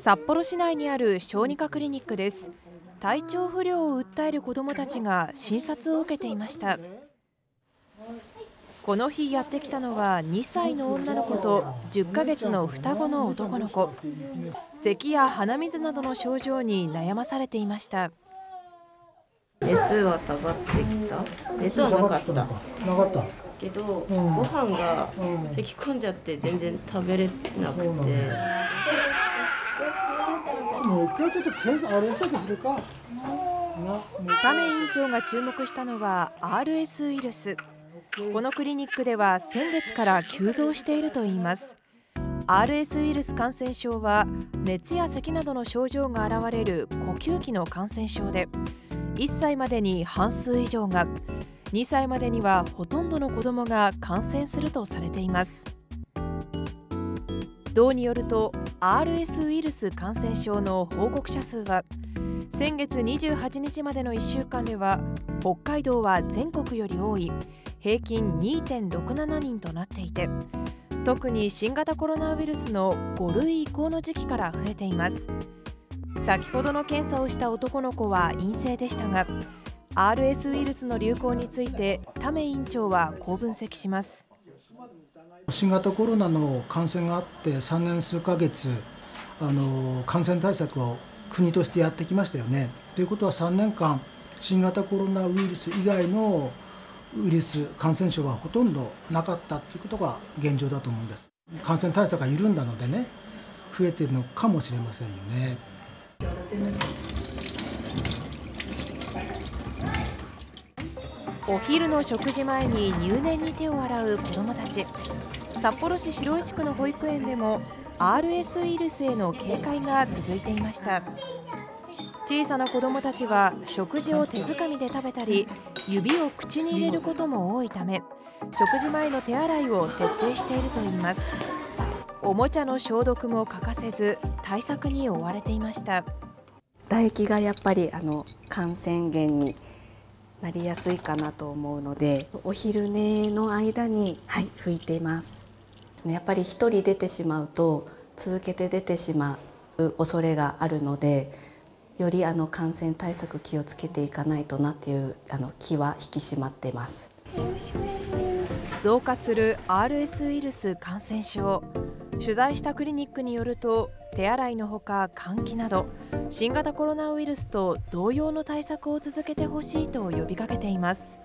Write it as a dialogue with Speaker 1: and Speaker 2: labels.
Speaker 1: 札幌市内にある小児科クリニックです。体調不良を訴える子どもたちが診察を受けていました。この日やってきたのは2歳の女の子と10ヶ月の双子の男の子。咳や鼻水などの症状に悩まされていました。
Speaker 2: 熱は下がってきた？熱はなかった。
Speaker 3: なかった。
Speaker 2: けど、うん、ご飯が咳込んじゃって全然食べれなくて、
Speaker 1: もう一回ちょっと検査あれしたするか。亀院長が注目したのは RS ウイルス。このクリニックでは先月から急増しているといいます。RS ウイルス感染症は熱や咳などの症状が現れる呼吸器の感染症で1歳までに半数以上が2歳までにはほとんどの子どもが感染するとされています道によると RS ウイルス感染症の報告者数は先月28日までの1週間では北海道は全国より多い平均2.67人となっていて特に新型コロナウイルスの5類移行の時期から増えています。先ほどの検査をした男の子は陰性でしたが RS ウイルスの流行について田目院長はこう分析します。
Speaker 3: 新型コロナの感染があって3年数ヶ月あの感染対策を国としてやってきましたよね。ということは3年間新型コロナウイルス以外のウイルス感染症がほとんどなかったということが現状だと思うんです。感染対策が緩んだのでね増えているのかもしれませんよね。
Speaker 1: お昼の食事前に入念に手を洗う子どもたち。札幌市白石区の保育園でも RS ウイルスへの警戒が続いていました。小さな子どもたちは食事を手づかみで食べたり指を口に入れることも多いため食事前の手洗いを徹底しているといいます。おもちゃの消毒も欠かせず対策に追われていました。
Speaker 4: 唾液がやっぱりあの感染源になりやすいかなと思うのでお昼寝の間に、はい、拭いています。やっぱり1人出てしまうと続けて出てしまう恐れがあるのでよりあの感染対策気をつけていかないとなっていうあの気は引き締まっています。
Speaker 1: 増加する RS ウイルス感染症取材したクリニックによると手洗いのほか換気など新型コロナウイルスと同様の対策を続けてほしいと呼びかけています。